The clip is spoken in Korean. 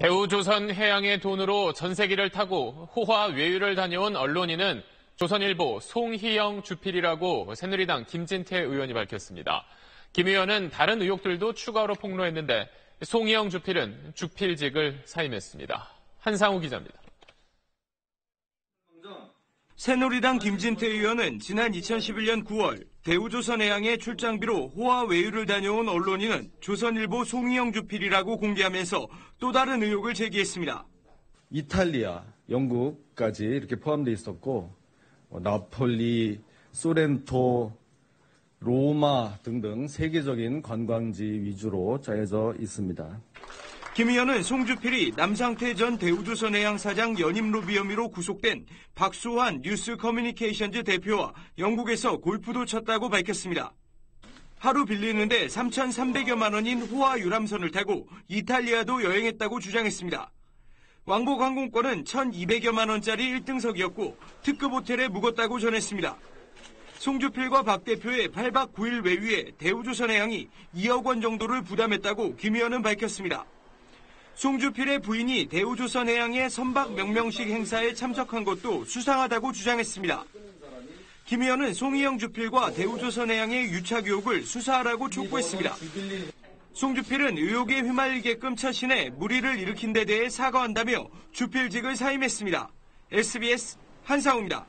대우조선 해양의 돈으로 전세기를 타고 호화 외유를 다녀온 언론인은 조선일보 송희영 주필이라고 새누리당 김진태 의원이 밝혔습니다. 김 의원은 다른 의혹들도 추가로 폭로했는데 송희영 주필은 주필직을 사임했습니다. 한상우 기자입니다. 새누리당 김진태 의원은 지난 2011년 9월 대우조선해양의 출장비로 호화 외유를 다녀온 언론인은 조선일보 송희영 주필이라고 공개하면서 또 다른 의혹을 제기했습니다. 이탈리아, 영국까지 이렇게 포함되어 있었고 어, 나폴리, 소렌토, 로마 등등 세계적인 관광지 위주로 짜여져 있습니다. 김 의원은 송주필이 남상태 전 대우조선 해양 사장 연임 로비 혐의로 구속된 박수환 뉴스 커뮤니케이션즈 대표와 영국에서 골프도 쳤다고 밝혔습니다. 하루 빌리는데 3,300여만 원인 호화 유람선을 타고 이탈리아도 여행했다고 주장했습니다. 왕복 항공권은 1,200여만 원짜리 1등석이었고 특급 호텔에 묵었다고 전했습니다. 송주필과 박 대표의 8박 9일 외유에 대우조선해양이 2억 원 정도를 부담했다고 김 의원은 밝혔습니다. 송주필의 부인이 대우조선해양의 선박 명명식 행사에 참석한 것도 수상하다고 주장했습니다. 김 의원은 송희영 주필과 대우조선해양의 유착 의혹을 수사하라고 촉구했습니다. 송주필은 의혹에 휘말리게끔 처신해 무리를 일으킨 데 대해 사과한다며 주필직을 사임했습니다. SBS 한상우입니다.